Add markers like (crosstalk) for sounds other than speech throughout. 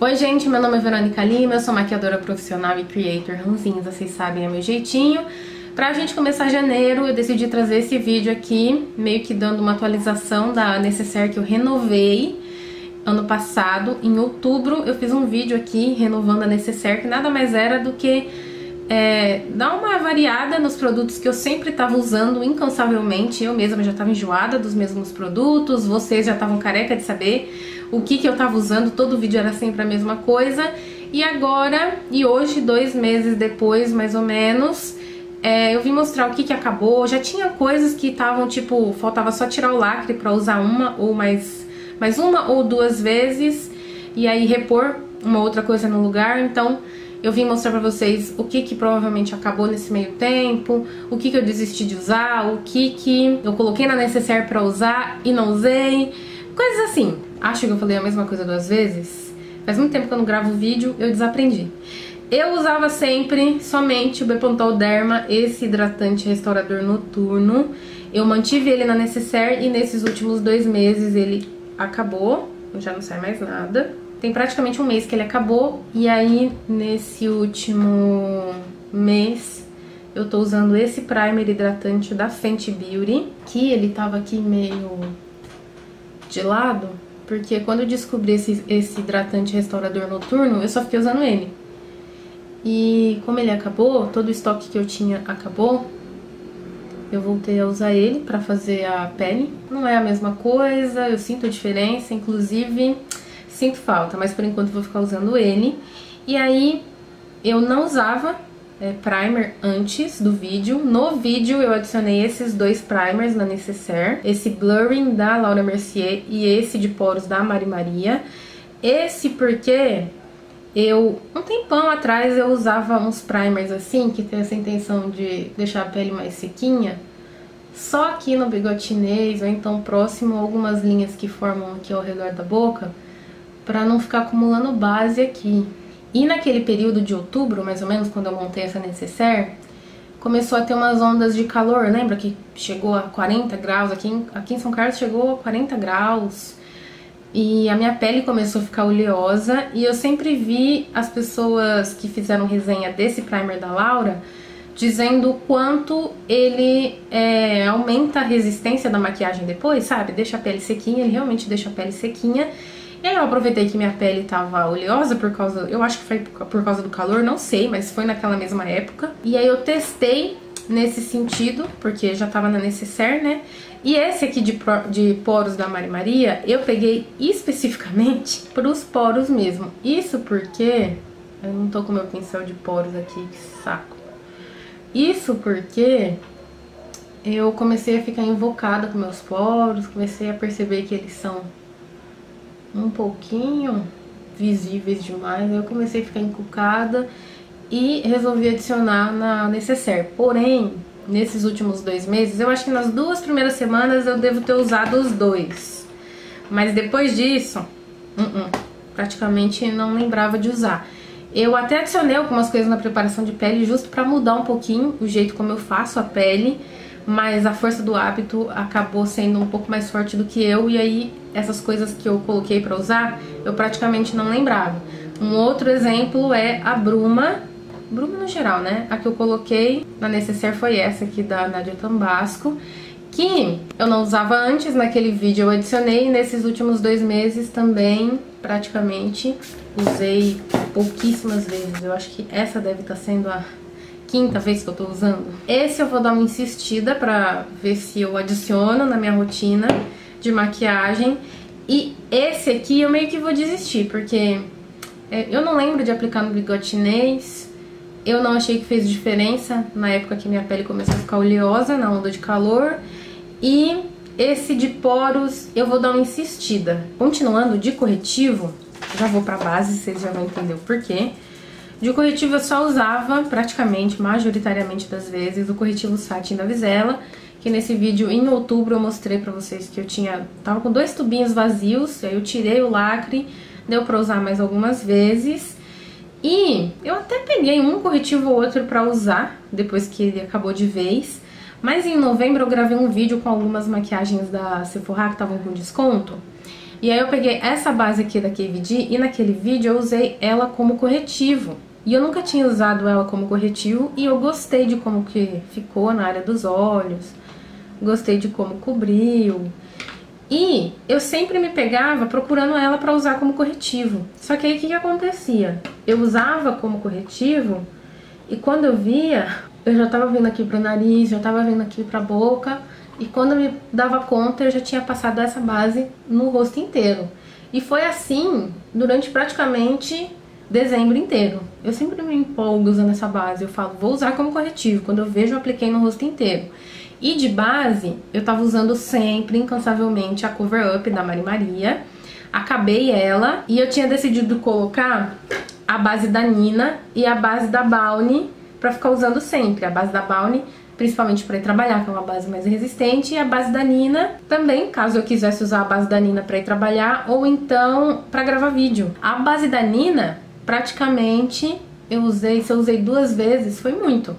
Oi gente, meu nome é Verônica Lima, eu sou maquiadora profissional e creator ranzinza, vocês sabem, é meu jeitinho. Pra gente começar janeiro, eu decidi trazer esse vídeo aqui, meio que dando uma atualização da Necessaire que eu renovei ano passado. Em outubro eu fiz um vídeo aqui renovando a Necessaire, que nada mais era do que é, dar uma variada nos produtos que eu sempre estava usando incansavelmente. Eu mesma já estava enjoada dos mesmos produtos, vocês já estavam careca de saber o que, que eu tava usando, todo vídeo era sempre a mesma coisa. E agora, e hoje, dois meses depois, mais ou menos, é, eu vim mostrar o que, que acabou. Já tinha coisas que estavam, tipo, faltava só tirar o lacre pra usar uma ou mais, mais uma ou duas vezes. E aí repor uma outra coisa no lugar. Então, eu vim mostrar pra vocês o que que provavelmente acabou nesse meio tempo, o que que eu desisti de usar, o que que eu coloquei na necessaire pra usar e não usei. Coisas assim. Acho que eu falei a mesma coisa duas vezes. Faz muito tempo que eu não gravo vídeo, eu desaprendi. Eu usava sempre somente o Bepantol Derma, esse hidratante restaurador noturno. Eu mantive ele na Necessaire e nesses últimos dois meses ele acabou, já não sai mais nada. Tem praticamente um mês que ele acabou e aí nesse último mês eu tô usando esse primer hidratante da Fenty Beauty, que ele tava aqui meio de lado, porque quando eu descobri esse, esse hidratante restaurador noturno, eu só fiquei usando ele. E como ele acabou, todo o estoque que eu tinha acabou, eu voltei a usar ele pra fazer a pele. Não é a mesma coisa, eu sinto a diferença, inclusive sinto falta, mas por enquanto vou ficar usando ele. E aí eu não usava é, primer antes do vídeo. No vídeo eu adicionei esses dois primers na Necessaire. Esse Blurring da Laura Mercier e esse de poros da Mari Maria. Esse porque eu, um tempão atrás, eu usava uns primers assim, que tem essa intenção de deixar a pele mais sequinha. Só aqui no bigode chinês, ou então próximo a algumas linhas que formam aqui ao redor da boca, pra não ficar acumulando base aqui. E naquele período de outubro, mais ou menos, quando eu montei essa necessaire, começou a ter umas ondas de calor, lembra que chegou a 40 graus, aqui em, aqui em São Carlos chegou a 40 graus, e a minha pele começou a ficar oleosa, e eu sempre vi as pessoas que fizeram resenha desse primer da Laura dizendo o quanto ele é, aumenta a resistência da maquiagem depois, sabe? Deixa a pele sequinha, ele realmente deixa a pele sequinha, e aí eu aproveitei que minha pele tava oleosa por causa, eu acho que foi por causa do calor, não sei, mas foi naquela mesma época. E aí eu testei nesse sentido, porque já tava na necessaire, né? E esse aqui de, de poros da Mari Maria, eu peguei especificamente (laughs) pros poros mesmo. Isso porque... Eu não tô com meu pincel de poros aqui, que saco. Isso porque eu comecei a ficar invocada com meus poros, comecei a perceber que eles são um pouquinho visíveis demais, eu comecei a ficar encucada e resolvi adicionar na necessaire. Porém, nesses últimos dois meses, eu acho que nas duas primeiras semanas eu devo ter usado os dois. Mas depois disso, uh -uh, praticamente não lembrava de usar. Eu até adicionei algumas coisas na preparação de pele justo pra mudar um pouquinho o jeito como eu faço a pele mas a força do hábito acabou sendo um pouco mais forte do que eu, e aí essas coisas que eu coloquei pra usar, eu praticamente não lembrava. Um outro exemplo é a bruma, bruma no geral, né? A que eu coloquei na necessaire foi essa aqui da Nadia Tambasco, que eu não usava antes, naquele vídeo eu adicionei, nesses últimos dois meses também, praticamente, usei pouquíssimas vezes. Eu acho que essa deve estar tá sendo a quinta vez que eu tô usando. Esse eu vou dar uma insistida pra ver se eu adiciono na minha rotina de maquiagem. E esse aqui eu meio que vou desistir, porque é, eu não lembro de aplicar no bigode chinês. Eu não achei que fez diferença na época que minha pele começou a ficar oleosa, na onda de calor. E esse de poros eu vou dar uma insistida. Continuando de corretivo, já vou pra base, vocês já vão entender o porquê. De corretivo eu só usava praticamente, majoritariamente das vezes, o corretivo Satin da Visela, que nesse vídeo em outubro eu mostrei pra vocês que eu tinha, tava com dois tubinhos vazios, aí eu tirei o lacre, deu pra usar mais algumas vezes. E eu até peguei um corretivo ou outro pra usar, depois que ele acabou de vez. Mas em novembro eu gravei um vídeo com algumas maquiagens da Sephora que estavam com desconto. E aí eu peguei essa base aqui da KVD e naquele vídeo eu usei ela como corretivo. E eu nunca tinha usado ela como corretivo e eu gostei de como que ficou na área dos olhos. Gostei de como cobriu. E eu sempre me pegava procurando ela para usar como corretivo. Só que aí o que, que acontecia? Eu usava como corretivo e quando eu via, eu já tava vindo aqui pro nariz, já tava vindo aqui pra boca. E quando eu me dava conta, eu já tinha passado essa base no rosto inteiro. E foi assim durante praticamente dezembro inteiro. Eu sempre me empolgo usando essa base. Eu falo, vou usar como corretivo. Quando eu vejo, eu apliquei no rosto inteiro. E de base, eu tava usando sempre, incansavelmente, a Cover Up da Mari Maria. Acabei ela e eu tinha decidido colocar a base da Nina e a base da Bounty pra ficar usando sempre. A base da Bounty principalmente para ir trabalhar, que é uma base mais resistente, e a base da Nina também, caso eu quisesse usar a base da Nina para ir trabalhar, ou então para gravar vídeo. A base da Nina, praticamente, eu usei, se eu usei duas vezes, foi muito.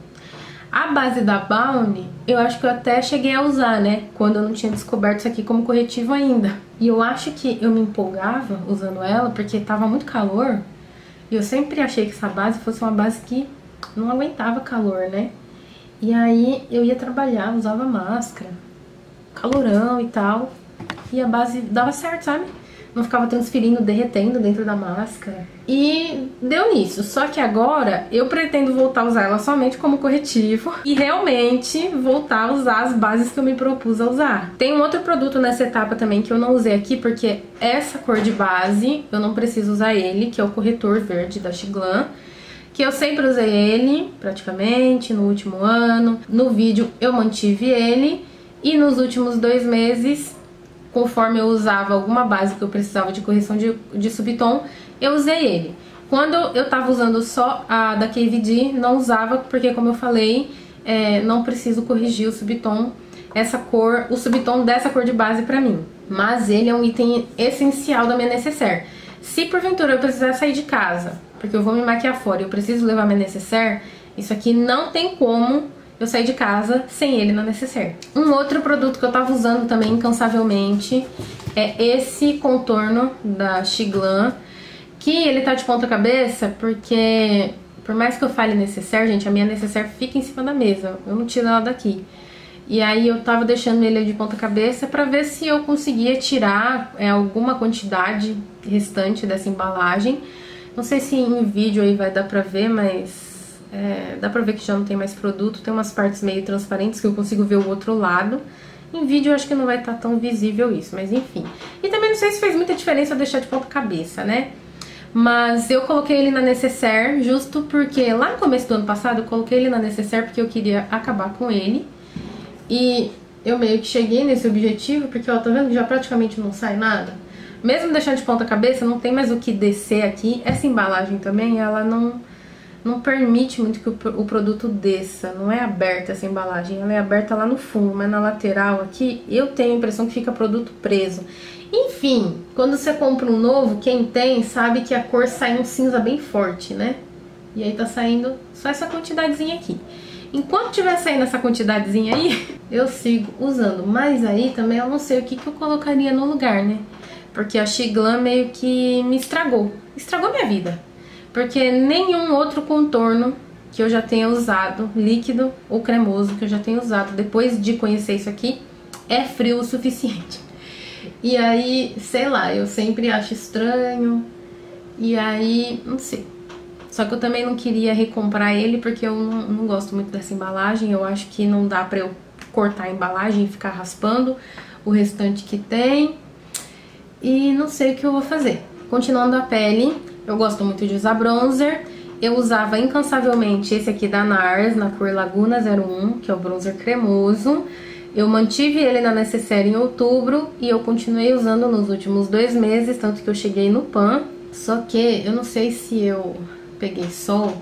A base da Bounty, eu acho que eu até cheguei a usar, né? Quando eu não tinha descoberto isso aqui como corretivo ainda. E eu acho que eu me empolgava usando ela porque tava muito calor. E eu sempre achei que essa base fosse uma base que não aguentava calor, né? E aí eu ia trabalhar, usava máscara, calorão e tal. E a base dava certo, sabe? Não ficava transferindo, derretendo dentro da máscara. E deu nisso. Só que agora eu pretendo voltar a usar ela somente como corretivo e realmente voltar a usar as bases que eu me propus a usar. Tem um outro produto nessa etapa também que eu não usei aqui porque essa cor de base eu não preciso usar ele, que é o corretor verde da Xiglan que eu sempre usei ele, praticamente, no último ano. No vídeo eu mantive ele e nos últimos dois meses, conforme eu usava alguma base que eu precisava de correção de, de subtom, eu usei ele. Quando eu tava usando só a da KVD, não usava, porque como eu falei, é, não preciso corrigir o subtom, essa cor, o subtom dessa cor de base pra mim. Mas ele é um item essencial da minha necessaire. Se porventura eu precisar sair de casa porque eu vou me maquiar fora e eu preciso levar meu necessaire, isso aqui não tem como eu sair de casa sem ele na necessaire. Um outro produto que eu tava usando também incansavelmente é esse contorno da Xiglan, que ele tá de ponta cabeça porque, por mais que eu fale necessaire, gente, a minha necessaire fica em cima da mesa, eu não tiro ela daqui. E aí eu tava deixando ele de ponta cabeça pra ver se eu conseguia tirar é, alguma quantidade restante dessa embalagem não sei se em vídeo aí vai dar pra ver, mas é, dá pra ver que já não tem mais produto. Tem umas partes meio transparentes que eu consigo ver o outro lado. Em vídeo eu acho que não vai estar tá tão visível isso, mas enfim. E também não sei se fez muita diferença eu deixar de ponta cabeça, né? Mas eu coloquei ele na necessaire justo porque lá no começo do ano passado eu coloquei ele na necessaire porque eu queria acabar com ele. E eu meio que cheguei nesse objetivo porque, ó, tá vendo que já praticamente não sai nada? Mesmo deixando de ponta cabeça, não tem mais o que descer aqui. Essa embalagem também, ela não, não permite muito que o, o produto desça. Não é aberta essa embalagem, ela é aberta lá no fundo, mas na lateral aqui eu tenho a impressão que fica produto preso. Enfim, quando você compra um novo, quem tem sabe que a cor sai um cinza bem forte, né? E aí tá saindo só essa quantidadezinha aqui. Enquanto tiver saindo essa quantidadezinha aí, (laughs) eu sigo usando. Mas aí também eu não sei o que, que eu colocaria no lugar, né? porque a Xiglan meio que me estragou. Estragou minha vida. Porque nenhum outro contorno que eu já tenha usado, líquido ou cremoso, que eu já tenha usado depois de conhecer isso aqui, é frio o suficiente. E aí, sei lá, eu sempre acho estranho. E aí, não sei. Só que eu também não queria recomprar ele porque eu não, não gosto muito dessa embalagem. Eu acho que não dá pra eu cortar a embalagem e ficar raspando o restante que tem e não sei o que eu vou fazer. Continuando a pele, eu gosto muito de usar bronzer. Eu usava incansavelmente esse aqui da NARS, na cor Laguna 01, que é o bronzer cremoso. Eu mantive ele na necessaire em outubro e eu continuei usando nos últimos dois meses, tanto que eu cheguei no PAN. Só que eu não sei se eu peguei sol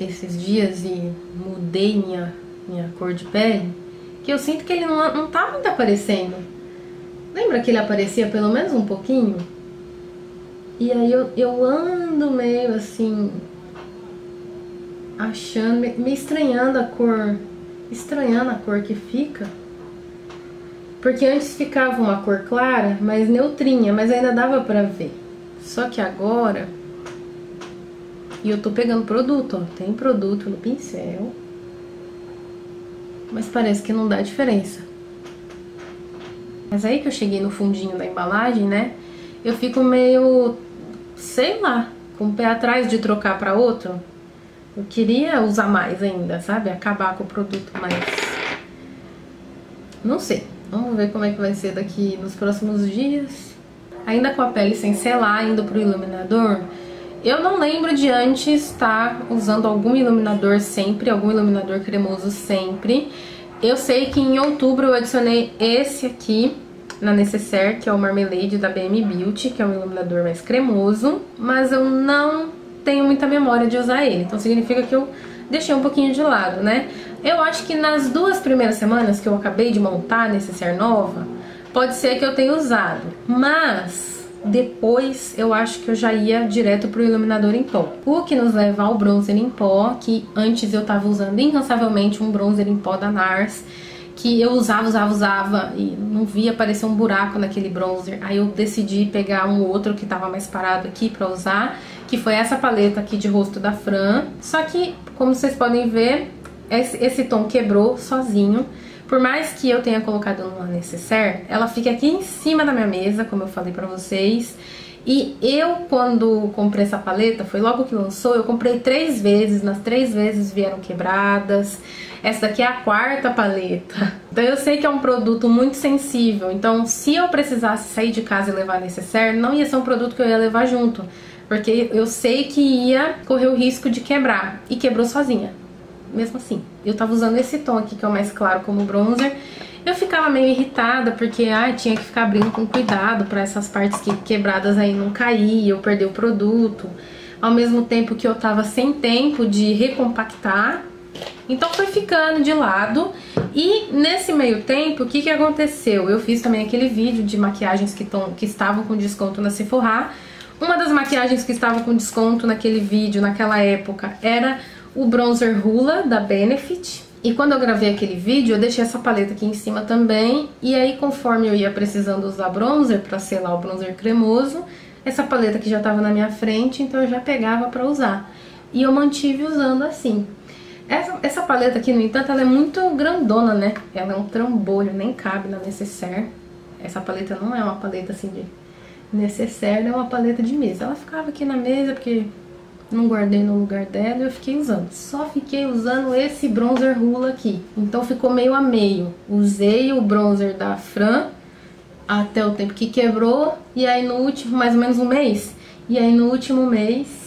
esses dias e mudei minha, minha cor de pele, que eu sinto que ele não, não tá muito aparecendo. Lembra que ele aparecia pelo menos um pouquinho? E aí eu, eu ando meio assim, achando, me, estranhando a cor, estranhando a cor que fica. Porque antes ficava uma cor clara, mas neutrinha, mas ainda dava pra ver. Só que agora... E eu tô pegando produto, ó. Tem produto no pincel. Mas parece que não dá diferença. Mas aí que eu cheguei no fundinho da embalagem, né? Eu fico meio... Sei lá, com o pé atrás de trocar pra outro. Eu queria usar mais ainda, sabe? Acabar com o produto, mas... Não sei. Vamos ver como é que vai ser daqui nos próximos dias. Ainda com a pele sem selar, indo pro iluminador, eu não lembro de antes estar usando algum iluminador sempre, algum iluminador cremoso sempre. Eu sei que em outubro eu adicionei esse aqui na Necessaire, que é o Marmalade da BM Beauty, que é um iluminador mais cremoso, mas eu não tenho muita memória de usar ele, então significa que eu deixei um pouquinho de lado, né? Eu acho que nas duas primeiras semanas que eu acabei de montar a necessaire nova, pode ser que eu tenha usado, mas depois eu acho que eu já ia direto pro iluminador em pó. O que nos leva ao bronzer em pó, que antes eu tava usando incansavelmente um bronzer em pó da NARS, que eu usava, usava, usava e não via aparecer um buraco naquele bronzer. Aí eu decidi pegar um outro que tava mais parado aqui pra usar, que foi essa paleta aqui de rosto da Fran. Só que, como vocês podem ver, esse, tom quebrou sozinho. Por mais que eu tenha colocado no necessaire, ela fica aqui em cima da minha mesa, como eu falei pra vocês. E eu, quando comprei essa paleta, foi logo que lançou, eu comprei três vezes, nas três vezes vieram quebradas. Essa daqui é a quarta paleta. Então eu sei que é um produto muito sensível, então se eu precisasse sair de casa e levar necessaire, não ia ser um produto que eu ia levar junto. Porque eu sei que ia correr o risco de quebrar. E quebrou sozinha mesmo assim. Eu tava usando esse tom aqui, que é o mais claro como bronzer. Eu ficava meio irritada, porque ah, tinha que ficar abrindo com cuidado para essas partes que quebradas aí não cair, eu perder o produto. Ao mesmo tempo que eu tava sem tempo de recompactar. Então foi ficando de lado. E nesse meio tempo, o que que aconteceu? Eu fiz também aquele vídeo de maquiagens que, tão, que estavam com desconto na Sephora. Uma das maquiagens que estava com desconto naquele vídeo, naquela época, era o bronzer Hula da Benefit. E quando eu gravei aquele vídeo, eu deixei essa paleta aqui em cima também. E aí, conforme eu ia precisando usar bronzer para selar o bronzer cremoso, essa paleta aqui já estava na minha frente, então eu já pegava para usar. E eu mantive usando assim. Essa, essa paleta aqui, no entanto, ela é muito grandona, né? Ela é um trambolho, nem cabe na necessaire. Essa paleta não é uma paleta assim de necessaire, é uma paleta de mesa. Ela ficava aqui na mesa porque não guardei no lugar dela e eu fiquei usando. Só fiquei usando esse bronzer Rula aqui. Então ficou meio a meio. Usei o bronzer da Fran até o tempo que quebrou e aí no último, mais ou menos um mês, e aí no último mês,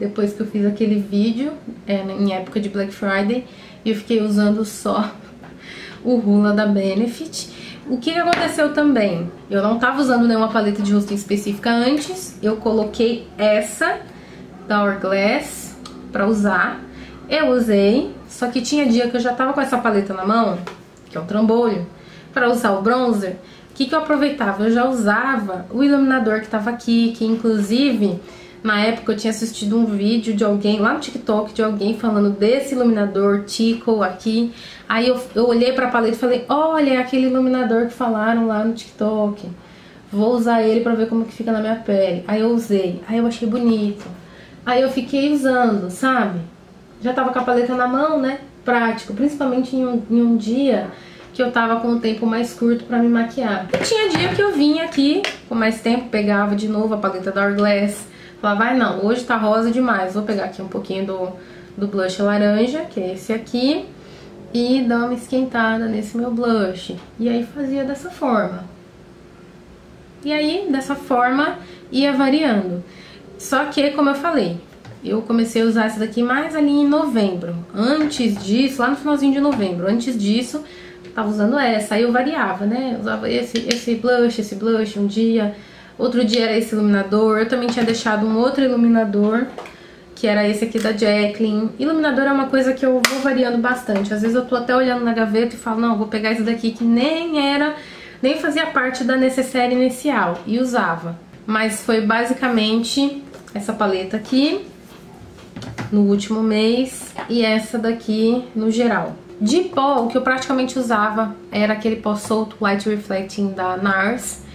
depois que eu fiz aquele vídeo, é, em época de Black Friday, eu fiquei usando só (laughs) o Rula da Benefit. O que aconteceu também? Eu não tava usando nenhuma paleta de rosto específica antes, eu coloquei essa da Hourglass pra usar. Eu usei, só que tinha dia que eu já tava com essa paleta na mão, que é um trambolho, pra usar o bronzer. O que, que eu aproveitava? Eu já usava o iluminador que tava aqui, que inclusive... Na época eu tinha assistido um vídeo de alguém, lá no TikTok, de alguém falando desse iluminador Tico aqui. Aí eu, eu olhei pra paleta e falei, olha, é aquele iluminador que falaram lá no TikTok. Vou usar ele pra ver como que fica na minha pele. Aí eu usei, aí eu achei bonito. Aí eu fiquei usando, sabe? Já tava com a paleta na mão, né? Prático, principalmente em um, em um dia que eu tava com o tempo mais curto pra me maquiar. E tinha dia que eu vinha aqui com mais tempo, pegava de novo a paleta da Hourglass, falava, vai não, hoje tá rosa demais, vou pegar aqui um pouquinho do, do blush laranja, que é esse aqui, e dar uma esquentada nesse meu blush. E aí fazia dessa forma. E aí, dessa forma, ia variando. Só que, como eu falei, eu comecei a usar essa daqui mais ali em novembro. Antes disso, lá no finalzinho de novembro, antes disso, tava usando essa. Aí eu variava, né? usava esse, esse blush, esse blush um dia. Outro dia era esse iluminador. Eu também tinha deixado um outro iluminador, que era esse aqui da Jacqueline. Iluminador é uma coisa que eu vou variando bastante. Às vezes eu tô até olhando na gaveta e falo, não, vou pegar esse daqui que nem era, nem fazia parte da necessaire inicial. E usava. Mas foi basicamente essa paleta aqui no último mês e essa daqui no geral. De pó, o que eu praticamente usava era aquele pó solto Light Reflecting da NARS.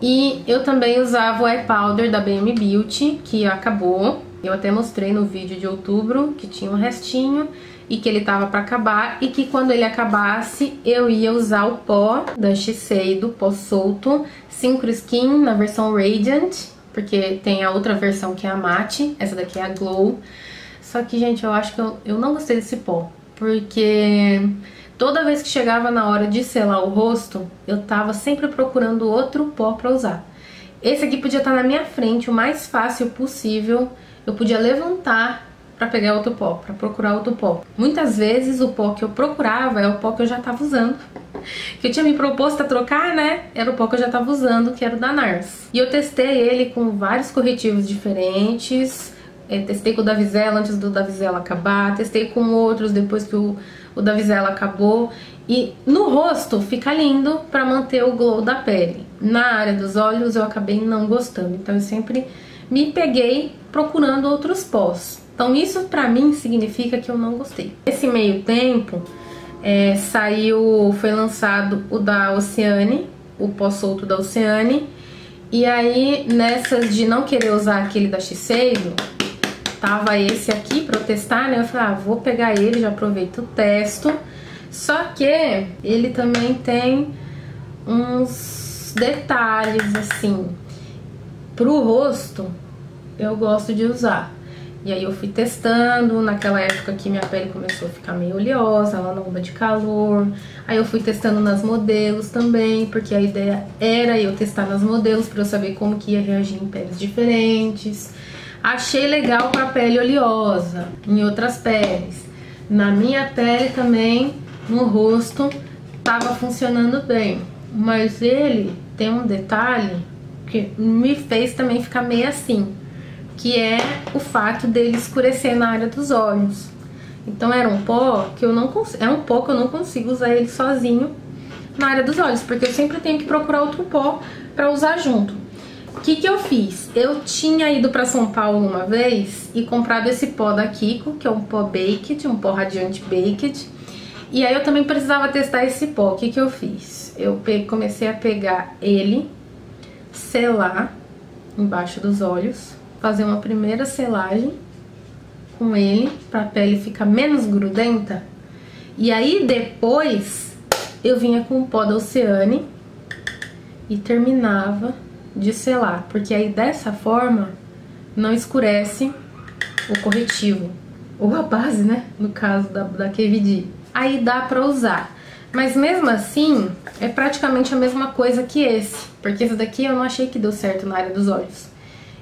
E eu também usava o Eye Powder da BM Beauty, que acabou. Eu até mostrei no vídeo de outubro que tinha um restinho e que ele tava para acabar e que quando ele acabasse eu ia usar o pó da Shiseido, pó solto, Synchro Skin na versão Radiant, porque tem a outra versão que é a Matte, essa daqui é a Glow. Só que, gente, eu acho que eu, eu não gostei desse pó, porque toda vez que chegava na hora de selar o rosto, eu tava sempre procurando outro pó pra usar. Esse aqui podia estar na minha frente o mais fácil possível, eu podia levantar para pegar outro pó, para procurar outro pó. Muitas vezes o pó que eu procurava é o pó que eu já tava usando. (laughs) Que eu tinha me proposto a trocar, né? Era o pó que eu já tava usando, que era o da NARS. E eu testei ele com vários corretivos diferentes. É, testei com o da Vizela antes do da Vizela acabar. Testei com outros depois que o, o da Vizela acabou. E no rosto fica lindo para manter o glow da pele. Na área dos olhos eu acabei não gostando. Então eu sempre me peguei procurando outros pós. Então isso pra mim significa que eu não gostei. Nesse meio tempo, é, saiu, foi lançado o da Oceane, o pó solto da Oceane. E aí, nessas de não querer usar aquele da Shiseido, tava esse aqui pra eu testar, né? Eu falei, ah, vou pegar ele, já aproveito o testo. Só que ele também tem uns detalhes, assim, pro rosto, eu gosto de usar. E aí eu fui testando, naquela época que minha pele começou a ficar meio oleosa, lá na onda de calor. Aí eu fui testando nas modelos também, porque a ideia era eu testar nas modelos para eu saber como que ia reagir em peles diferentes. Achei legal para pele oleosa, em outras peles. Na minha pele também, no rosto, tava funcionando bem. Mas ele tem um detalhe que me fez também ficar meio assim que é o fato dele escurecer na área dos olhos. Então era um pó que eu não é um pó que eu não consigo usar ele sozinho na área dos olhos, porque eu sempre tenho que procurar outro pó para usar junto. O que que eu fiz? Eu tinha ido para São Paulo uma vez e comprado esse pó da Kiko, que é um pó Baked, um pó radiante Baked. E aí eu também precisava testar esse pó. O que que eu fiz? Eu comecei a pegar ele, selar embaixo dos olhos fazer uma primeira selagem com ele para a pele ficar menos grudenta. E aí depois eu vinha com o pó da Oceane e terminava de selar, porque aí dessa forma não escurece o corretivo, ou a base, né, no caso da, da KVD. Aí dá pra usar. Mas mesmo assim, é praticamente a mesma coisa que esse, porque esse daqui eu não achei que deu certo na área dos olhos.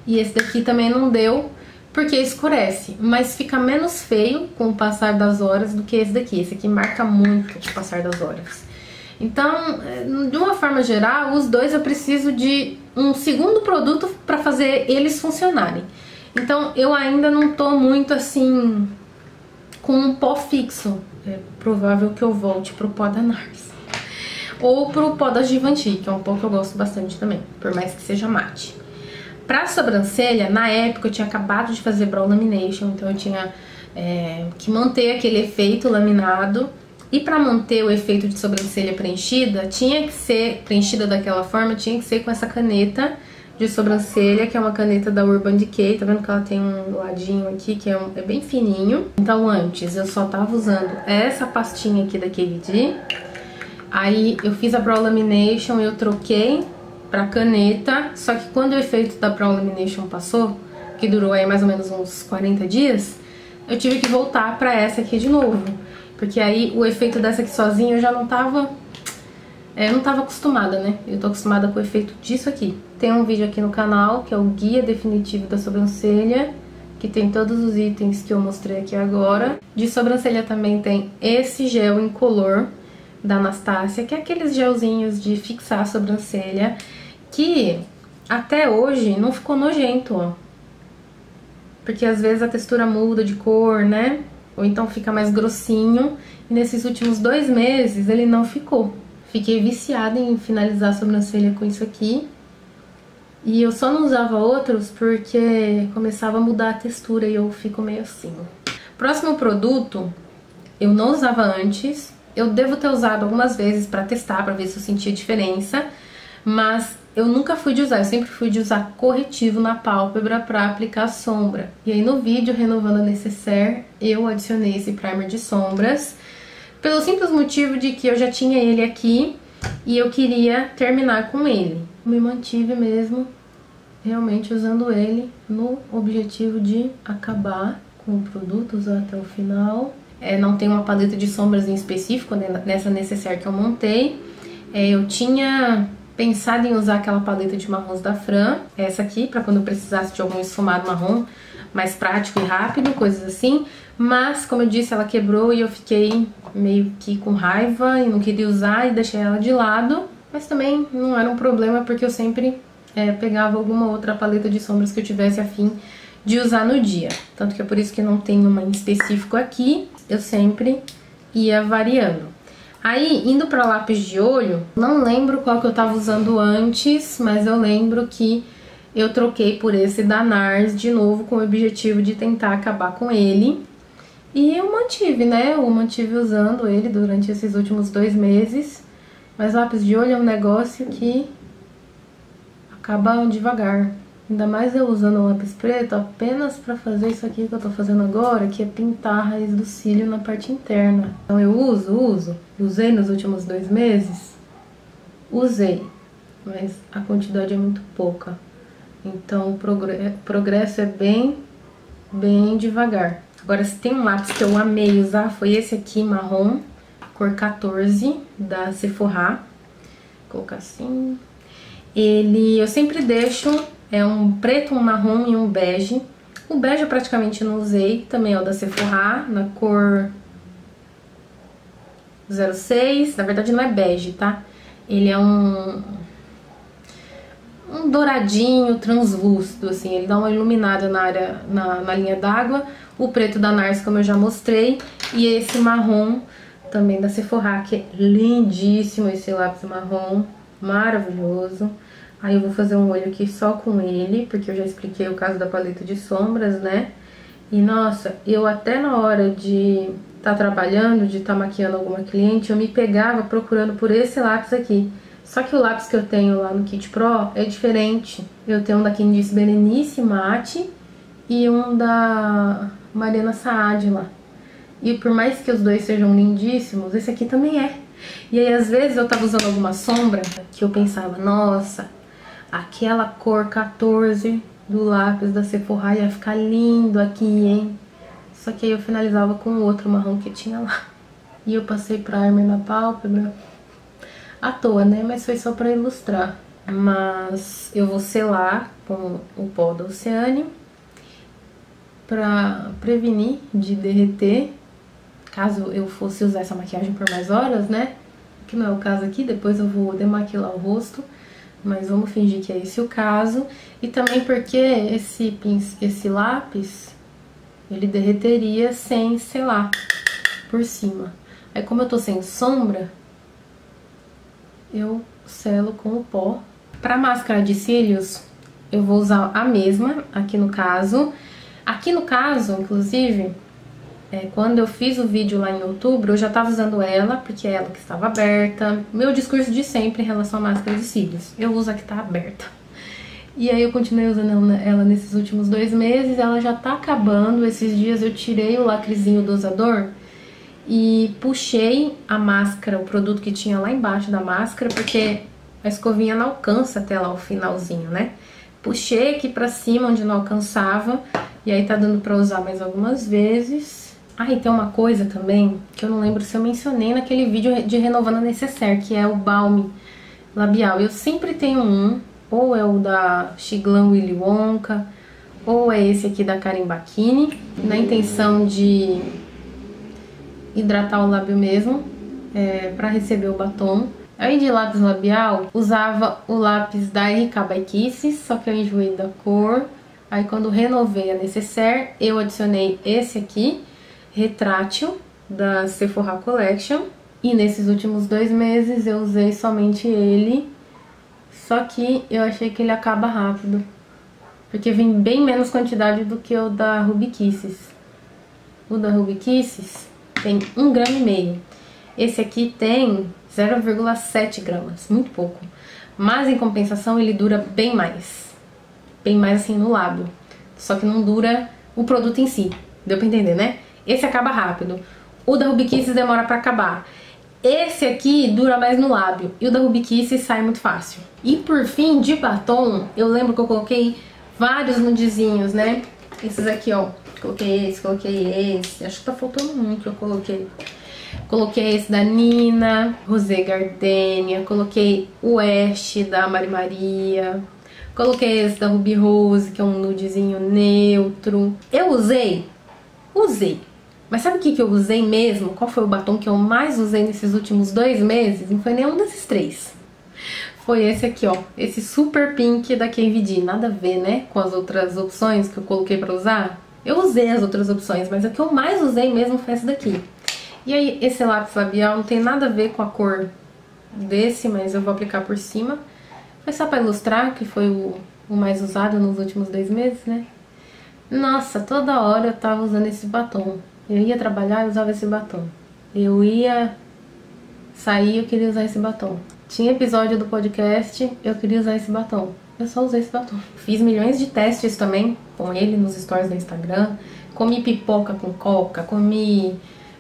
E esse daqui também não deu, porque escurece, mas fica menos feio com o passar das horas do que esse daqui. Esse aqui marca muito o passar das horas. Então, de uma forma geral, os dois eu preciso de um segundo produto para fazer eles funcionarem. Então, eu ainda não tô muito assim com um pó fixo. É provável que eu volte pro pó da Nars. Ou pro pó da Givenchy, que é um pó que eu gosto bastante também, por mais que seja mate. Pra sobrancelha, na época eu tinha acabado de fazer brow lamination, então eu tinha é, que manter aquele efeito laminado. E para manter o efeito de sobrancelha preenchida, tinha que ser preenchida daquela forma, tinha que ser com essa caneta de sobrancelha, que é uma caneta da Urban Decay, tá vendo que ela tem um ladinho aqui que é, um, é bem fininho. Então antes eu só tava usando essa pastinha aqui da KVD, aí eu fiz a Brow Lamination, eu troquei pra caneta, só que quando o efeito da Brown Lamination passou, que durou aí mais ou menos uns 40 dias, eu tive que voltar pra essa aqui de novo. Porque aí o efeito dessa aqui sozinha eu já não tava... É, eu não tava acostumada, né? Eu tô acostumada com o efeito disso aqui. Tem um vídeo aqui no canal, que é o Guia Definitivo da Sobrancelha, que tem todos os itens que eu mostrei aqui agora. De sobrancelha também tem esse gel incolor da Anastácia, que é aqueles gelzinhos de fixar a sobrancelha que até hoje não ficou nojento, ó. Porque às vezes a textura muda de cor, né? Ou então fica mais grossinho. E nesses últimos dois meses ele não ficou. Fiquei viciada em finalizar a sobrancelha com isso aqui. E eu só não usava outros porque começava a mudar a textura e eu fico meio assim. Próximo produto Eu não usava antes. Eu devo ter usado algumas vezes para testar, para ver se eu sentia diferença, mas eu nunca fui de usar, eu sempre fui de usar corretivo na pálpebra para aplicar sombra. E aí no vídeo renovando a necessaire, eu adicionei esse primer de sombras, pelo simples motivo de que eu já tinha ele aqui e eu queria terminar com ele. Me mantive mesmo realmente usando ele no objetivo de acabar com o produto, usar até o final. É, não tem uma paleta de sombras em específico né, nessa necessaire que eu montei. É, eu tinha pensado em usar aquela paleta de marrons da Fran, essa aqui, para quando eu precisasse de algum esfumado marrom mais prático e rápido, coisas assim. Mas, como eu disse, ela quebrou e eu fiquei meio que com raiva e não queria usar e deixei ela de lado. Mas também não era um problema porque eu sempre é, pegava alguma outra paleta de sombras que eu tivesse afim de usar no dia. Tanto que é por isso que não tem uma em específico aqui, eu sempre ia variando. Aí, indo para lápis de olho, não lembro qual que eu tava usando antes, mas eu lembro que eu troquei por esse da NARS de novo com o objetivo de tentar acabar com ele. E eu mantive, né? Eu mantive usando ele durante esses últimos dois meses. Mas lápis de olho é um negócio que acaba devagar. Ainda mais eu usando o lápis preto apenas para fazer isso aqui que eu tô fazendo agora, que é pintar a raiz do cílio na parte interna. Então eu uso, uso, usei nos últimos dois meses, usei, mas a quantidade é muito pouca. Então o progresso é bem, bem devagar. Agora, se tem um lápis que eu amei usar, foi esse aqui, marrom, cor 14, da Sephora. Vou colocar assim. Ele, eu sempre deixo é um preto, um marrom e um bege. O bege eu praticamente não usei, também é o da Sephora, na cor 06. Na verdade não é bege, tá? Ele é um um douradinho translúcido, assim, ele dá uma iluminada na área, na, na linha d'água. O preto da Nars, como eu já mostrei, e esse marrom também da Sephora, que é lindíssimo esse lápis marrom, maravilhoso. Aí eu vou fazer um olho aqui só com ele, porque eu já expliquei o caso da paleta de sombras, né? E nossa, eu até na hora de estar tá trabalhando, de estar tá maquiando alguma cliente, eu me pegava procurando por esse lápis aqui. Só que o lápis que eu tenho lá no Kit Pro é diferente. Eu tenho um da Candice Berenice Mate e um da Mariana Saad lá. E por mais que os dois sejam lindíssimos, esse aqui também é. E aí às vezes eu tava usando alguma sombra que eu pensava, nossa, aquela cor 14 do lápis da Sephora ia ficar lindo aqui, hein? Só que aí eu finalizava com outro marrom que tinha lá. E eu passei primer na pálpebra. À toa, né? Mas foi só pra ilustrar. Mas eu vou selar com o pó da Oceane pra prevenir de derreter. Caso eu fosse usar essa maquiagem por mais horas, né? Que não é o caso aqui, depois eu vou demaquilar o rosto mas vamos fingir que é esse o caso. E também porque esse, esse lápis, ele derreteria sem selar por cima. Aí como eu tô sem sombra, eu selo com o pó. Pra máscara de cílios, eu vou usar a mesma, aqui no caso. Aqui no caso, inclusive, é, quando eu fiz o vídeo lá em outubro, eu já estava usando ela, porque é ela que estava aberta. Meu discurso de sempre em relação à máscara de cílios. Eu uso a que está aberta. E aí eu continuei usando ela nesses últimos dois meses, ela já tá acabando. Esses dias eu tirei o lacrezinho dosador e puxei a máscara, o produto que tinha lá embaixo da máscara, porque a escovinha não alcança até lá o finalzinho, né? Puxei aqui pra cima onde não alcançava, e aí tá dando pra usar mais algumas vezes. Ah, e tem uma coisa também que eu não lembro se eu mencionei naquele vídeo de Renovando a Necessaire, que é o balme labial. Eu sempre tenho um, ou é o da Chiglan Willy Wonka, ou é esse aqui da Karen Bakini, na intenção de hidratar o lábio mesmo, é, para receber o batom. Aí de lápis labial, usava o lápis da RK by Kisses, só que eu enjoei da cor. Aí quando renovei a Necessaire, eu adicionei esse aqui, retrátil da Sephora Collection. E nesses últimos dois meses eu usei somente ele, só que eu achei que ele acaba rápido. Porque vem bem menos quantidade do que o da Ruby Kisses. O da Ruby Kisses, tem 1 grama e meio. Esse aqui tem 0,7 gramas, muito pouco. Mas em compensação ele dura bem mais. Bem mais assim no lábio. Só que não dura o produto em si. Deu pra entender, né? Esse acaba rápido. O da Ruby Kisses demora pra acabar. Esse aqui dura mais no lábio e o da Ruby Kisses sai muito fácil. E por fim, de batom, eu lembro que eu coloquei vários nudezinhos, né? Esses aqui, ó. Coloquei esse, coloquei esse. Acho que tá faltando um que eu coloquei. Coloquei esse da Nina, Rosé Gardenia. Coloquei o Ash da Mari Maria. Coloquei esse da Ruby Rose, que é um nudezinho neutro. Eu usei? Usei. Mas sabe o que, que eu usei mesmo? Qual foi o batom que eu mais usei nesses últimos dois meses? Não foi nenhum desses três. Foi esse aqui, ó. Esse Super Pink da KVD. Nada a ver, né? Com as outras opções que eu coloquei pra usar. Eu usei as outras opções, mas o que eu mais usei mesmo foi esse daqui. E aí, esse lápis labial não tem nada a ver com a cor desse, mas eu vou aplicar por cima. Foi só pra ilustrar, que foi o, o mais usado nos últimos dois meses, né? Nossa, toda hora eu tava usando esse batom. Eu ia trabalhar e usava esse batom. Eu ia sair eu queria usar esse batom. Tinha episódio do podcast, eu queria usar esse batom. Eu só usei esse batom. Fiz milhões de testes também com ele nos stories do Instagram. Comi pipoca com coca, comi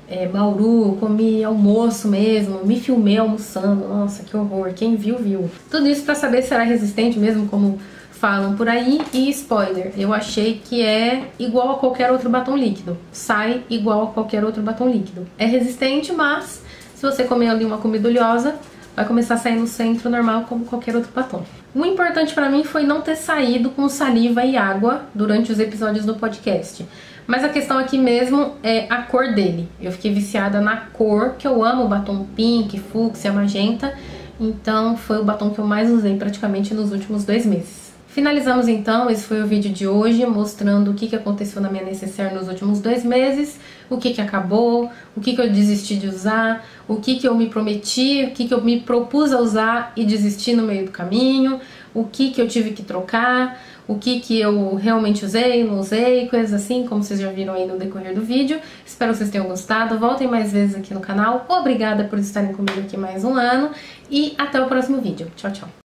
é, bauru, comi almoço mesmo, me filmei almoçando. Nossa, que horror. Quem viu, viu. Tudo isso para saber se era resistente mesmo, como falam por aí. E spoiler, eu achei que é igual a qualquer outro batom líquido. Sai igual a qualquer outro batom líquido. É resistente, mas se você comer ali uma comida oleosa, vai começar a sair no centro normal como qualquer outro batom. O importante para mim foi não ter saído com saliva e água durante os episódios do podcast. Mas a questão aqui mesmo é a cor dele. Eu fiquei viciada na cor, que eu amo batom pink, fúcsia, magenta. Então foi o batom que eu mais usei praticamente nos últimos dois meses. Finalizamos então, esse foi o vídeo de hoje, mostrando o que, que aconteceu na minha necessaire nos últimos dois meses, o que, que acabou, o que, que eu desisti de usar, o que, que eu me prometi, o que, que eu me propus a usar e desisti no meio do caminho, o que, que eu tive que trocar, o que, que eu realmente usei, não usei, coisas assim, como vocês já viram aí no decorrer do vídeo. Espero que vocês tenham gostado, voltem mais vezes aqui no canal. Obrigada por estarem comigo aqui mais um ano e até o próximo vídeo. Tchau, tchau!